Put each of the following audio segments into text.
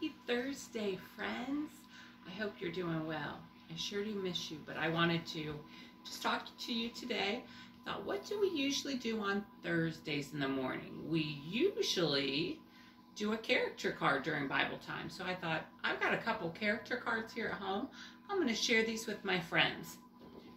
Happy Thursday, friends. I hope you're doing well. I sure do miss you, but I wanted to just talk to you today about what do we usually do on Thursdays in the morning? We usually do a character card during Bible time. So I thought, I've got a couple character cards here at home. I'm going to share these with my friends.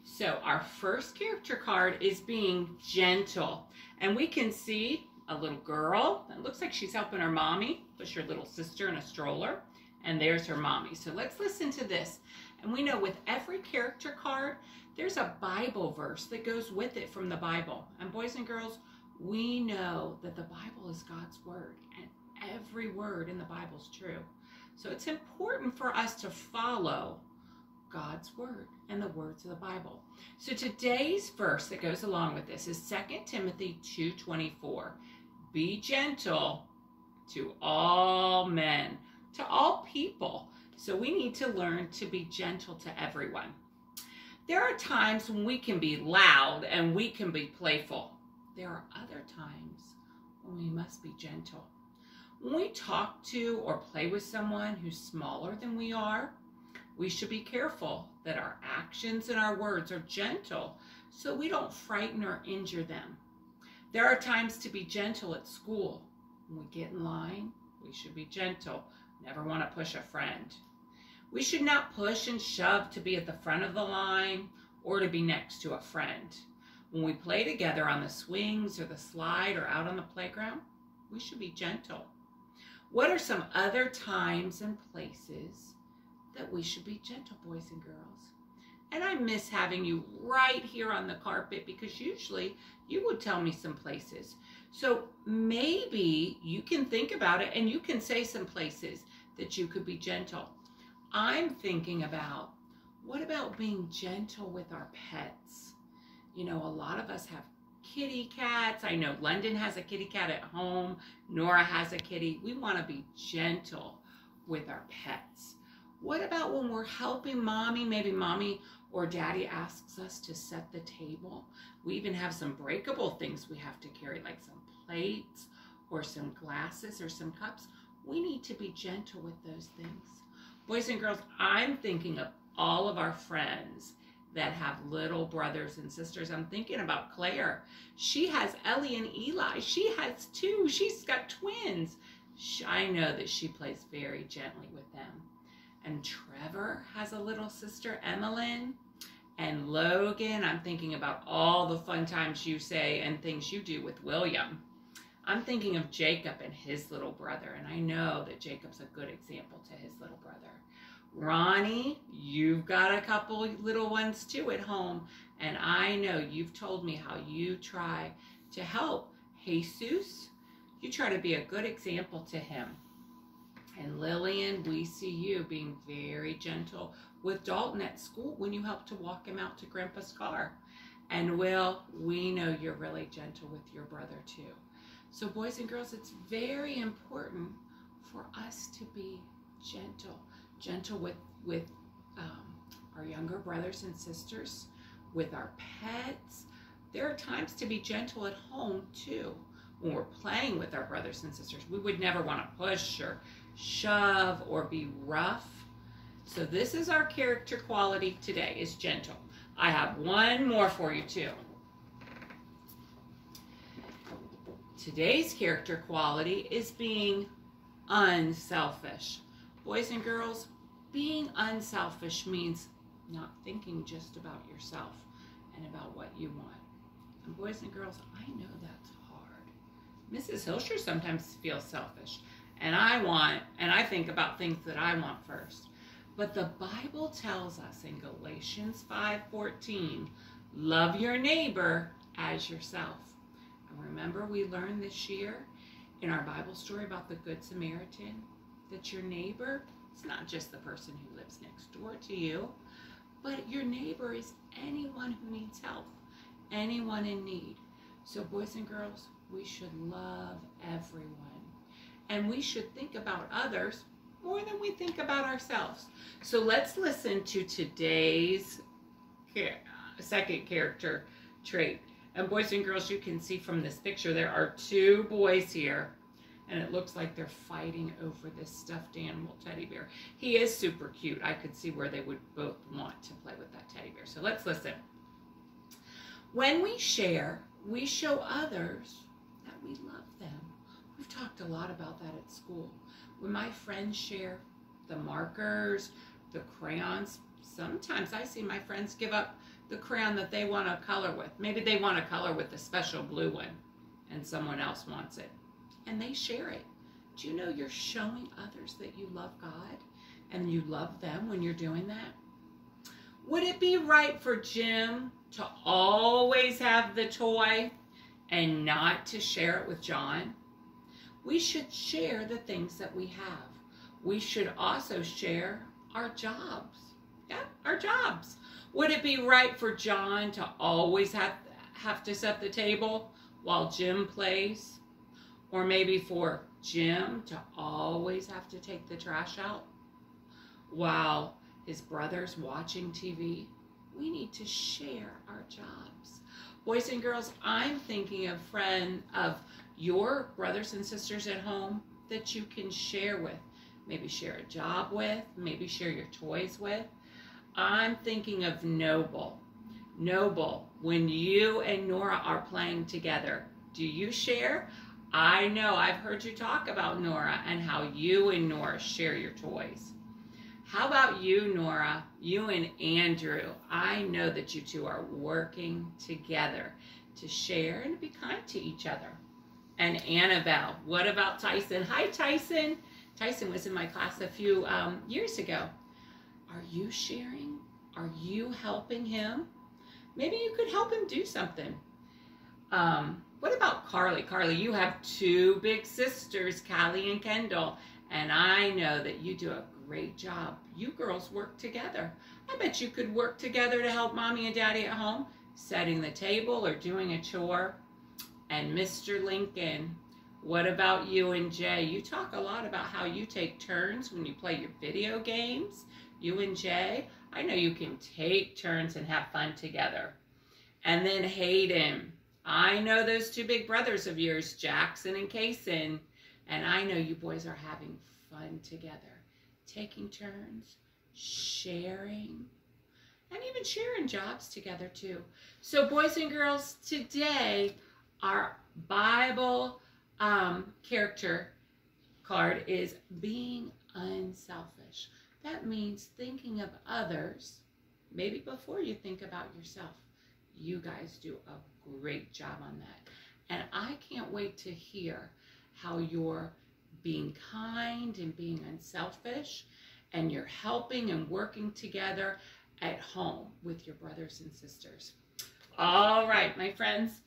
So our first character card is being gentle. And we can see a little girl. It looks like she's helping her mommy push her little sister in a stroller. And there's her mommy. So let's listen to this. And we know with every character card, there's a Bible verse that goes with it from the Bible. And boys and girls, we know that the Bible is God's word. And every word in the Bible is true. So it's important for us to follow God's word and the words of the Bible. So today's verse that goes along with this is 2 Timothy 2:24. Be gentle to all men, to all people. So we need to learn to be gentle to everyone. There are times when we can be loud and we can be playful. There are other times when we must be gentle. When we talk to or play with someone who's smaller than we are, we should be careful that our actions and our words are gentle so we don't frighten or injure them. There are times to be gentle at school. When we get in line, we should be gentle. Never want to push a friend. We should not push and shove to be at the front of the line or to be next to a friend. When we play together on the swings or the slide or out on the playground, we should be gentle. What are some other times and places that we should be gentle, boys and girls. And I miss having you right here on the carpet because usually you would tell me some places. So maybe you can think about it and you can say some places that you could be gentle. I'm thinking about what about being gentle with our pets? You know, a lot of us have kitty cats. I know London has a kitty cat at home. Nora has a kitty. We want to be gentle with our pets. What about when we're helping mommy? Maybe mommy or daddy asks us to set the table. We even have some breakable things we have to carry, like some plates or some glasses or some cups. We need to be gentle with those things. Boys and girls, I'm thinking of all of our friends that have little brothers and sisters. I'm thinking about Claire. She has Ellie and Eli. She has two. She's got twins. I know that she plays very gently with them. And Trevor has a little sister, Emmeline. And Logan, I'm thinking about all the fun times you say and things you do with William. I'm thinking of Jacob and his little brother, and I know that Jacob's a good example to his little brother. Ronnie, you've got a couple little ones too at home, and I know you've told me how you try to help Jesus. You try to be a good example to him. And Lillian, we see you being very gentle with Dalton at school when you help to walk him out to Grandpa's car. And Will, we know you're really gentle with your brother too. So, boys and girls, it's very important for us to be gentle, gentle with with um, our younger brothers and sisters, with our pets. There are times to be gentle at home too. When we're playing with our brothers and sisters, we would never want to push or shove, or be rough. So this is our character quality today, is gentle. I have one more for you too. Today's character quality is being unselfish. Boys and girls, being unselfish means not thinking just about yourself and about what you want. And boys and girls, I know that's hard. Mrs. Hilsher sometimes feels selfish and I want, and I think about things that I want first. But the Bible tells us in Galatians 5:14, love your neighbor as yourself. And remember we learned this year in our Bible story about the good Samaritan that your neighbor is not just the person who lives next door to you, but your neighbor is anyone who needs help, anyone in need. So boys and girls, we should love everyone and we should think about others more than we think about ourselves. So let's listen to today's second character trait. And boys and girls, you can see from this picture, there are two boys here. and it looks like they're fighting over this stuffed animal teddy bear. He is super cute. I could see where they would both want to play with that teddy bear. So let's listen. When we share, we show others that we love them. We've talked a lot about that at school. When my friends share the markers, the crayons, sometimes I see my friends give up the crayon that they want to color with. Maybe they want to color with a special blue one and someone else wants it. And they share it. Do you know you're showing others that you love God and you love them when you're doing that? Would it be right for Jim to always have the toy and not to share it with John? We should share the things that we have. We should also share our jobs. Yeah, our jobs. Would it be right for John to always have, have to set the table while Jim plays? Or maybe for Jim to always have to take the trash out while his brother's watching TV? We need to share our jobs. Boys and girls, I'm thinking of friend of your brothers and sisters at home that you can share with. Maybe share a job with, maybe share your toys with. I'm thinking of Noble. Noble, when you and Nora are playing together, do you share? I know I've heard you talk about Nora and how you and Nora share your toys. How about you, Nora? You and Andrew. I know that you two are working together to share and be kind to each other. And Annabelle, what about Tyson? Hi, Tyson. Tyson was in my class a few um, years ago. Are you sharing? Are you helping him? Maybe you could help him do something. Um, what about Carly? Carly, you have two big sisters, Callie and Kendall, and I know that you do a great job. You girls work together. I bet you could work together to help mommy and daddy at home, setting the table or doing a chore. And Mr. Lincoln, what about you and Jay? You talk a lot about how you take turns when you play your video games you and Jay, I know you can take turns and have fun together. And then Hayden, I know those two big brothers of yours, Jackson and Kaysen, and I know you boys are having fun together, taking turns, sharing, and even sharing jobs together too. So boys and girls, today our Bible um, character card is being unselfish. That means thinking of others, maybe before you think about yourself. You guys do a great job on that. And I can't wait to hear how you're being kind and being unselfish and you're helping and working together at home with your brothers and sisters. All right, my friends,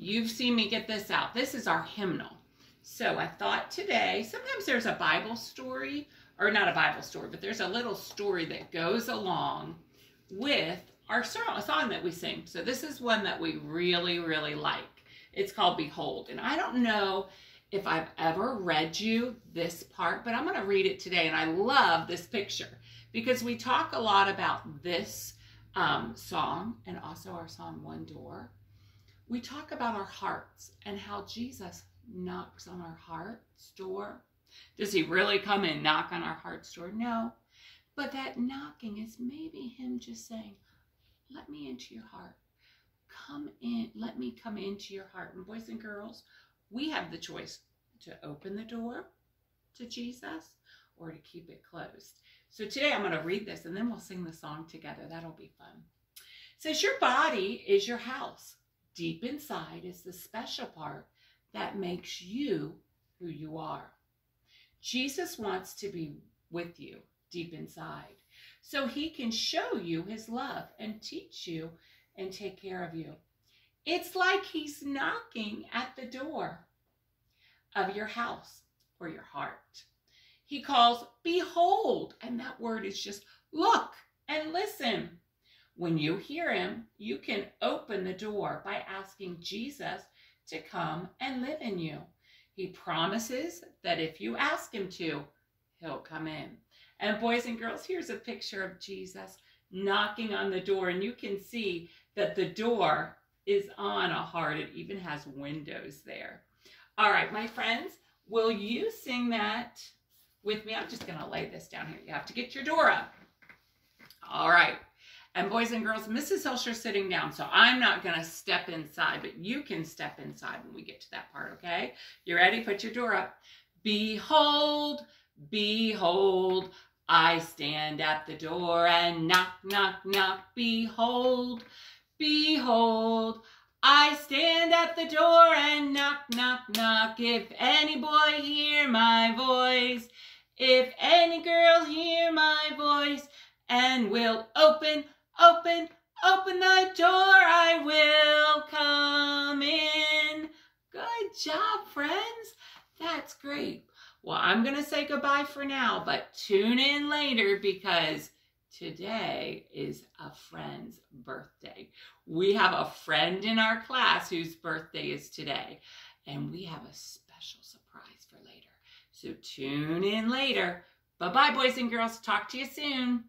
you've seen me get this out. This is our hymnal. So I thought today, sometimes there's a Bible story or not a Bible story, but there's a little story that goes along with our song that we sing. So this is one that we really, really like. It's called Behold. And I don't know if I've ever read you this part, but I'm going to read it today. And I love this picture because we talk a lot about this um, song and also our song One Door. We talk about our hearts and how Jesus knocks on our heart's door does he really come and knock on our heart's door? No. But that knocking is maybe him just saying, let me into your heart. Come in, let me come into your heart. And boys and girls, we have the choice to open the door to Jesus or to keep it closed. So today I'm going to read this and then we'll sing the song together. That'll be fun. It says, Your body is your house. Deep inside is the special part that makes you who you are. Jesus wants to be with you deep inside so he can show you his love and teach you and take care of you. It's like he's knocking at the door of your house or your heart. He calls, Behold, and that word is just look and listen. When you hear him, you can open the door by asking Jesus to come and live in you. He promises that if you ask him to, he'll come in. And boys and girls, here's a picture of Jesus knocking on the door, and you can see that the door is on a heart. It even has windows there. All right, my friends, will you sing that with me? I'm just going to lay this down here. You have to get your door up. All right. And boys and girls, Mrs. Hilsher's sitting down, so I'm not going to step inside, but you can step inside when we get to that part, okay? You ready? Put your door up. Behold, behold, I stand at the door and knock, knock, knock. Behold, behold, I stand at the door and knock, knock, knock. If any boy hear my voice, if any girl hear my voice, and will open, open, open the door, I will come in. Good job, friends. That's great. Well, I'm going to say goodbye for now, but tune in later because today is a friend's birthday. We have a friend in our class whose birthday is today, and we have a special surprise for later. So tune in later. Bye-bye, boys and girls. Talk to you soon.